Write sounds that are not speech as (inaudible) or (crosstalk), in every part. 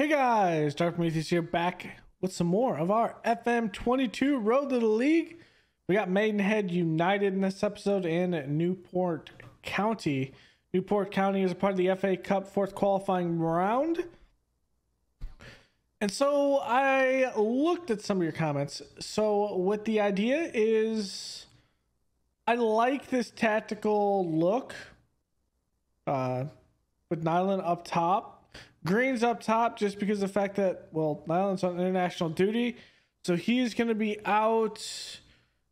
Hey guys, Dark Prometheus here back with some more of our FM22 Road to the League. We got Maidenhead United in this episode in Newport County. Newport County is a part of the FA Cup fourth qualifying round. And so I looked at some of your comments. So what the idea is I like this tactical look. Uh with Nyland up top Green's up top just because of the fact that, well, Nyland's on international duty. So he's going to be out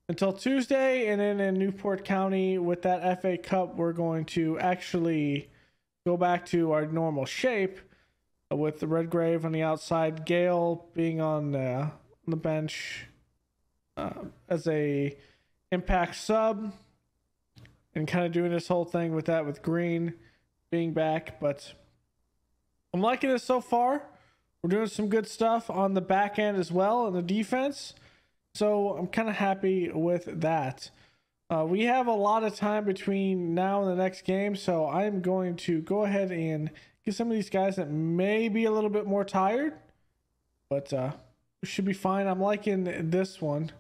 until Tuesday. And then in Newport County with that FA Cup, we're going to actually go back to our normal shape with the Redgrave on the outside, Gale being on the, on the bench uh, as a impact sub and kind of doing this whole thing with that with Green being back. But I'm liking it so far. We're doing some good stuff on the back end as well in the defense. So I'm kind of happy with that. Uh, we have a lot of time between now and the next game, so I'm going to go ahead and get some of these guys that may be a little bit more tired, but uh, we should be fine. I'm liking this one.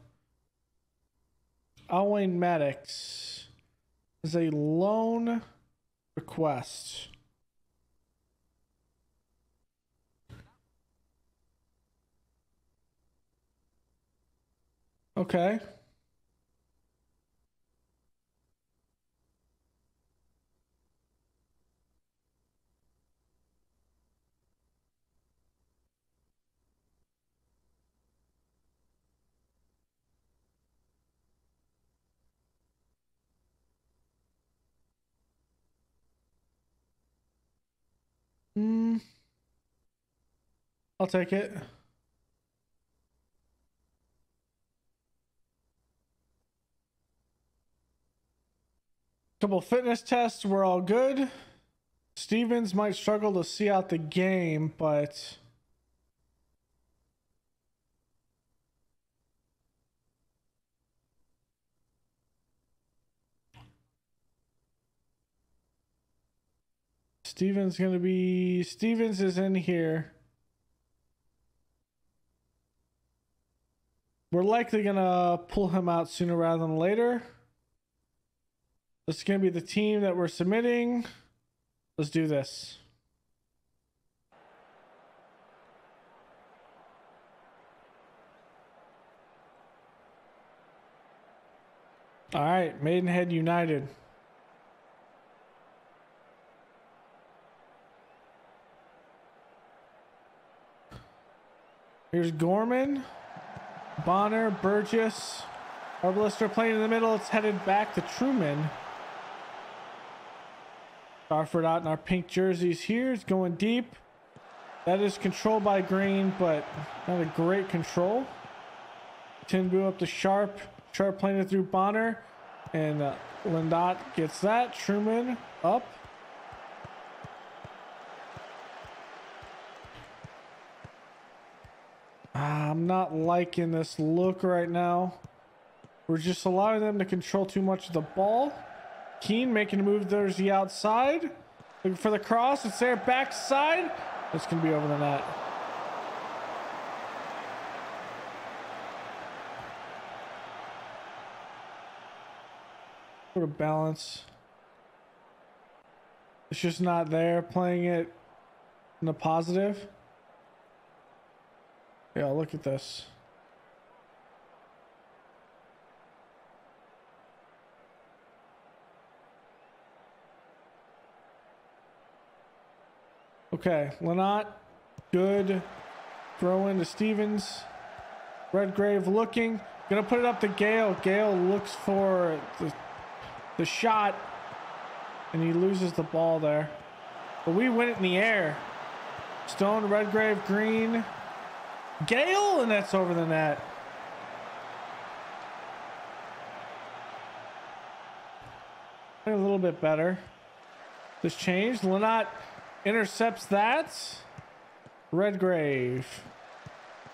Alwyn Maddox is a loan request. Okay. Hmm. I'll take it. Couple fitness tests were all good. Stevens might struggle to see out the game, but Stevens is gonna be Stevens is in here. We're likely gonna pull him out sooner rather than later. This is going to be the team that we're submitting. Let's do this. All right, Maidenhead United. Here's Gorman, Bonner, Burgess, Arbalister playing in the middle. It's headed back to Truman. Garford out in our pink jerseys here is going deep. That is controlled by Green, but not a great control. Tinbu up to Sharp. Sharp playing it through Bonner. And uh, Lynott gets that. Truman up. I'm not liking this look right now. We're just allowing them to control too much of the ball. Keane making a move. There's the outside. Looking for the cross. It's there. Backside. This can be over the net. Sort of balance. It's just not there. Playing it in the positive. Yeah, look at this. Okay, Lynott, good. Throw into Stevens. Redgrave looking. Gonna put it up to Gale. Gale looks for the, the shot. And he loses the ball there. But we win it in the air. Stone, Redgrave, Green. Gale, and that's over the net. A little bit better. This changed. Lynott intercepts that. Redgrave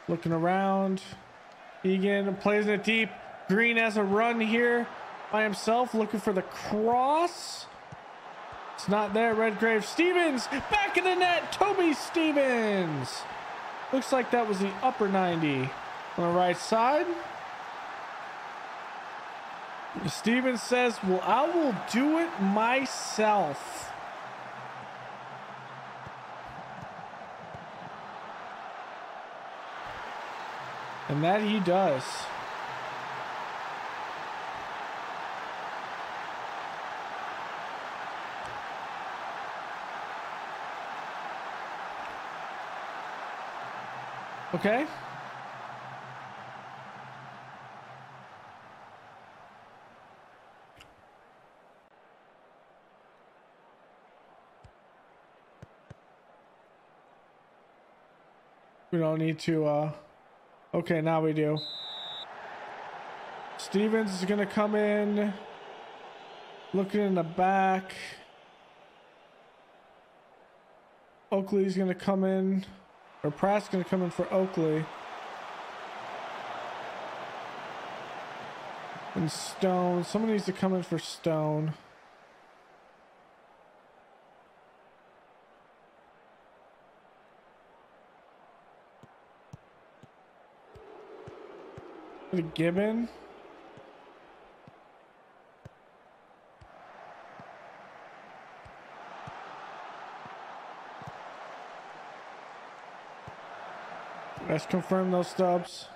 looking around. Egan plays it deep. Green has a run here by himself, looking for the cross. It's not there. Redgrave Stevens back in the net. Toby Stevens. Looks like that was the upper 90 on the right side. Stevens says, Well, I will do it myself. And that he does. Okay. We don't need to, uh, okay, now we do. Stevens is going to come in, looking in the back. Oakley's going to come in, or Pratt's going to come in for Oakley. And Stone, someone needs to come in for Stone. The Gibbon. Let's confirm those stubs.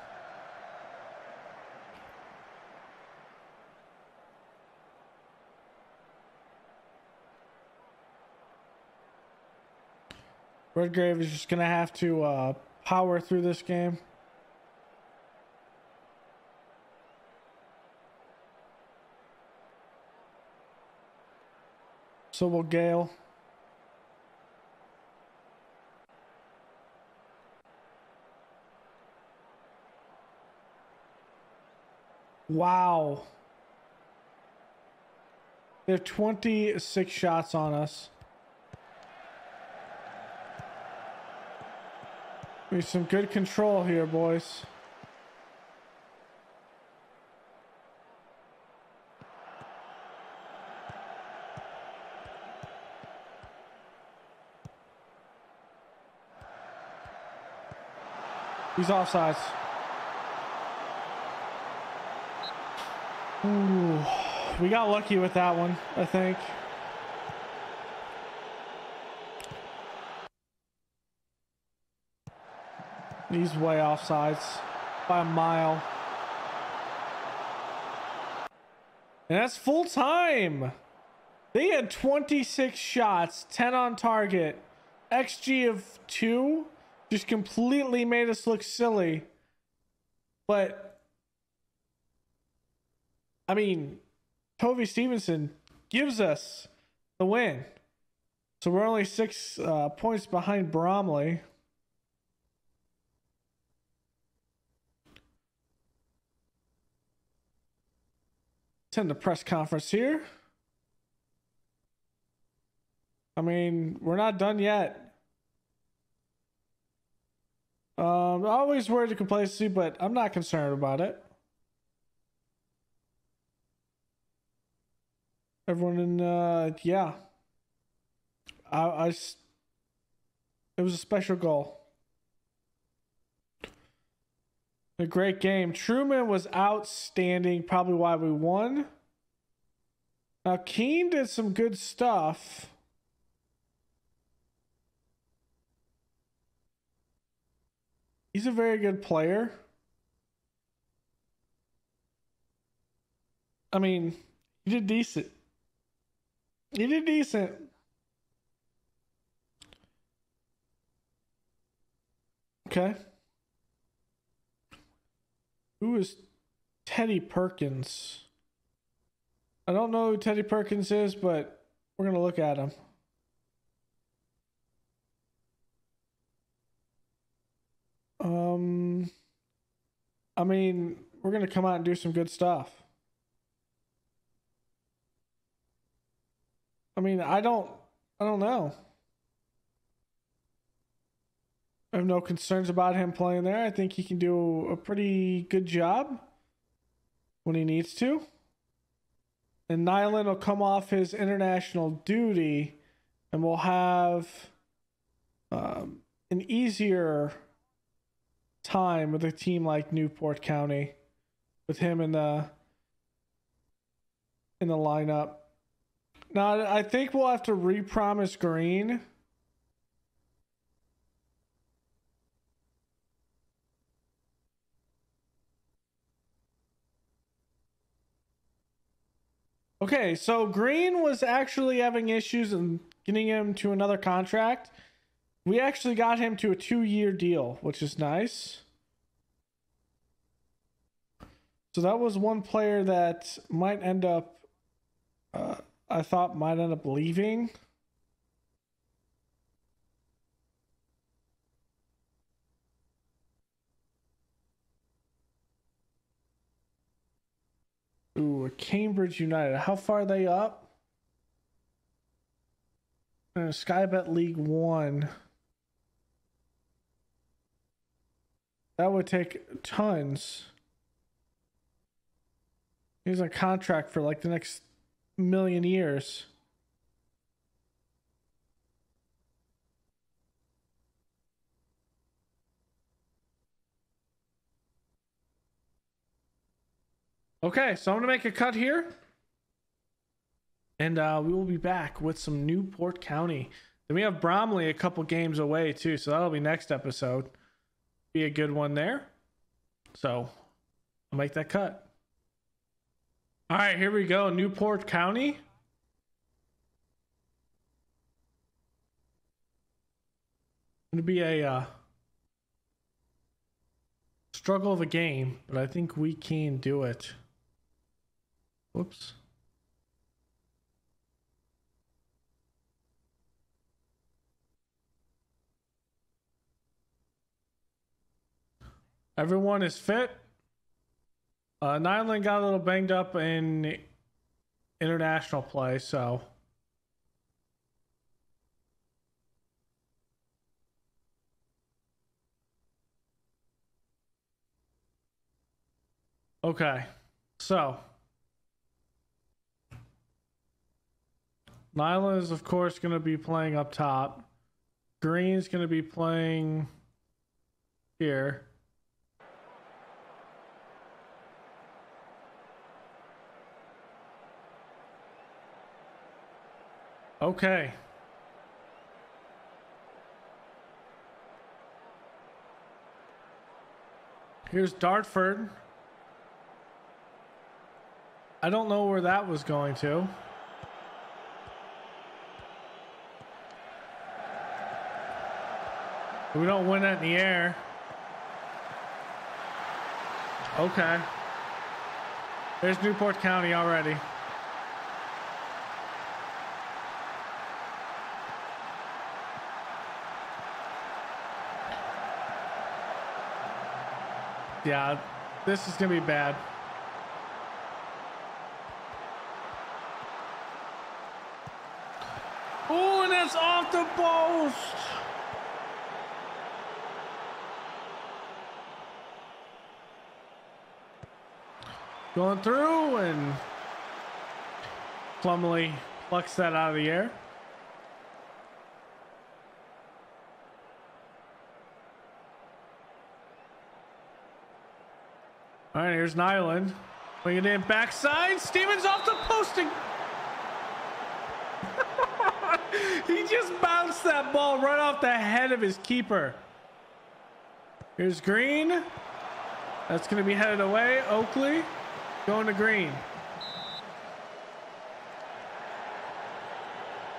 Redgrave is just going to have to uh, power through this game. So will Gale. Wow. They have 26 shots on us. We some good control here, boys. He's offsides. Ooh, we got lucky with that one, I think. He's way offsides by a mile. And that's full time. They had 26 shots, 10 on target, XG of 2 just completely made us look silly. But I mean, Toby Stevenson gives us the win. So we're only six uh, points behind Bromley. Attend the press conference here. I mean, we're not done yet. Um, always worried of complacency, but I'm not concerned about it. Everyone in, uh, yeah. I, I, it was a special goal. A great game. Truman was outstanding, probably why we won. Now, Keane did some good stuff. He's a very good player. I mean, he did decent. He did decent. Okay. Who is Teddy Perkins? I don't know who Teddy Perkins is, but we're going to look at him. Um, I mean, we're gonna come out and do some good stuff. I mean, I don't, I don't know. I have no concerns about him playing there. I think he can do a pretty good job when he needs to. and Nyland will come off his international duty, and we'll have um, an easier time with a team like Newport County, with him in the in the lineup. Now I think we'll have to repromise Green. Okay, so Green was actually having issues and getting him to another contract. We actually got him to a two year deal, which is nice. So that was one player that might end up, uh, I thought might end up leaving. Ooh, Cambridge United. How far are they up? Uh, Skybet League One. That would take tons. He's on contract for like the next million years. Okay, so I'm gonna make a cut here, and uh, we will be back with some Newport County. Then we have Bromley a couple games away too, so that'll be next episode. Be a good one there. So I'll make that cut. All right, here we go. Newport County. Gonna be a uh, struggle of a game, but I think we can do it. Whoops. Everyone is fit. Uh, Nyland got a little banged up in international play, so. Okay, so. Nyla is, of course, going to be playing up top. Green's going to be playing here. Okay. Here's Dartford. I don't know where that was going to. We don't win that in the air. Okay. There's Newport County already. Yeah, this is going to be bad. Oh, and it's off the post. Going through and clumsily plucks that out of the air. Here's Nyland. Bring it in backside. Stevens off the posting. (laughs) he just bounced that ball right off the head of his keeper. Here's Green. That's going to be headed away. Oakley going to Green.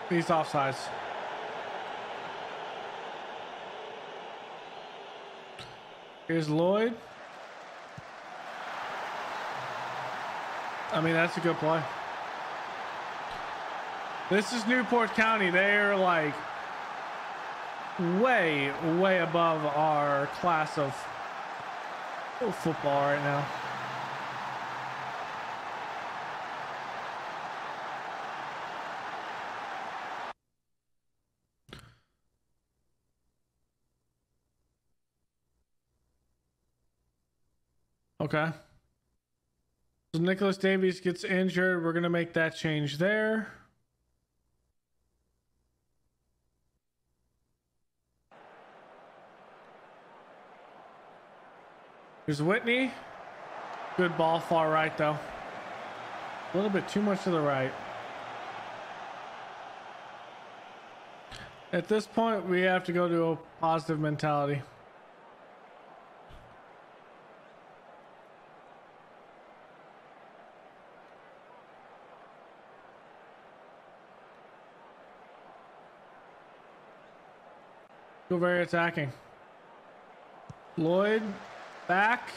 He's offsides. Here's Lloyd. I mean, that's a good play. This is Newport County. They're like way, way above our class of football right now. Okay. So Nicholas Davies gets injured. We're going to make that change there. Here's Whitney. Good ball, far right though. A little bit too much to the right. At this point, we have to go to a positive mentality. Go very attacking. Lloyd back.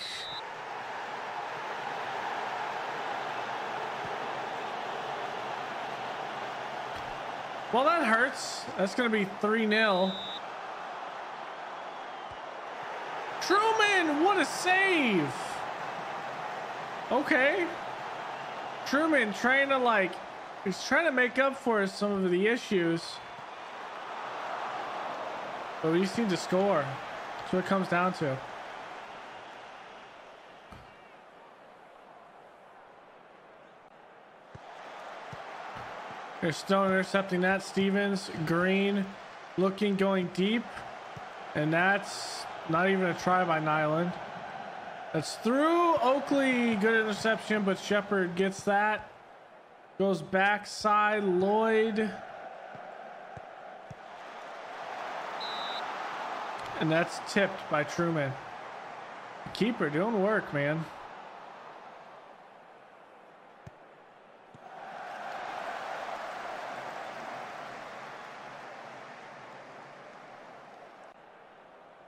Well, that hurts. That's going to be 3 0. Truman, what a save. Okay. Truman trying to, like, he's trying to make up for some of the issues. But we just need to score. That's what it comes down to. There's Stone intercepting that. Stevens, Green, looking, going deep. And that's not even a try by Nyland. That's through. Oakley, good interception, but Shepard gets that. Goes backside. Lloyd. And that's tipped by Truman. Keeper doing work, man.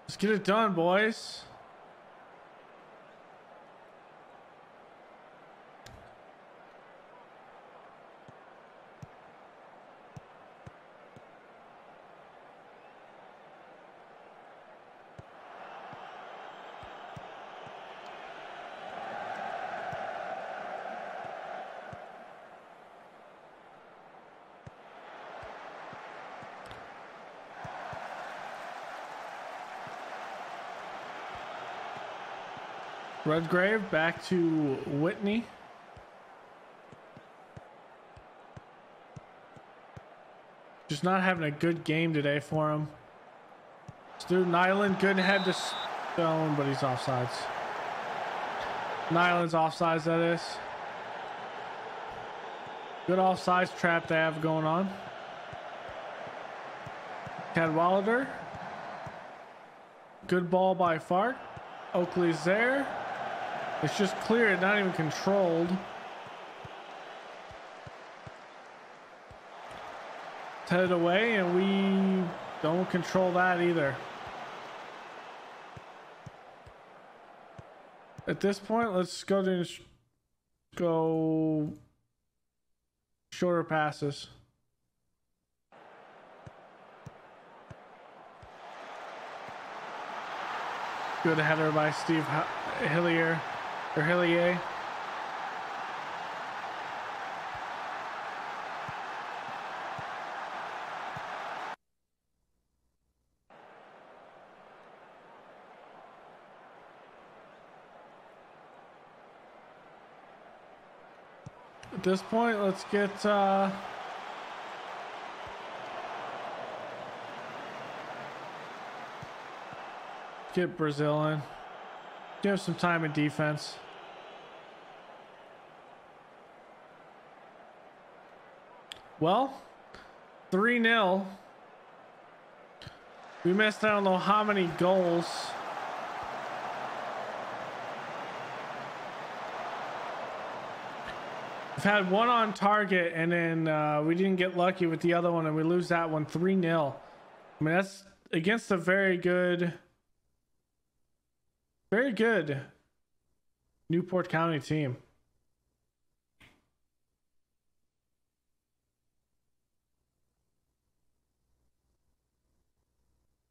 Let's get it done, boys. Redgrave back to Whitney. Just not having a good game today for him. Stu Nyland, good head to Stone, but he's offsides. Nyland's offsides, that is. Good offsides trap they have going on. Cadwallader. Good ball by Fark. Oakley's there. It's just clear, and not even controlled. Headed away, and we don't control that either. At this point, let's go to go shorter passes. Good header by Steve Hillier. Or Hillier. At this point, let's get uh, get Brazil in. Give some time in defense. Well, 3 0. We missed I don't know how many goals. We've had one on target, and then uh, we didn't get lucky with the other one, and we lose that one 3 0. I mean, that's against a very good, very good Newport County team.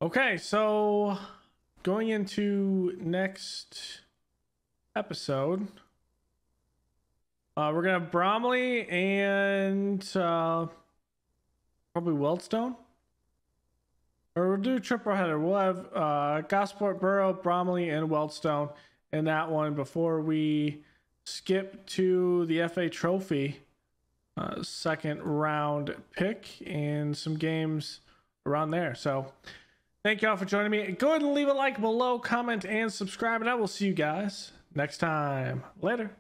Okay, so going into next episode, uh, we're gonna have Bromley and uh, probably Wealdstone, or we'll do triple header. We'll have uh, Gosport, Borough, Bromley, and Wealdstone in that one before we skip to the FA Trophy uh, second round pick and some games around there. So thank y'all for joining me. Go ahead and leave a like below, comment, and subscribe, and I will see you guys next time. Later.